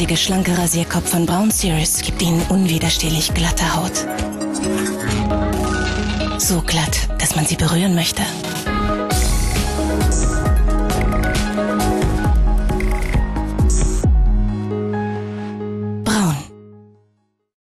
kräftige, schlanke Rasierkopf von Brown Series gibt Ihnen unwiderstehlich glatte Haut. So glatt, dass man sie berühren möchte.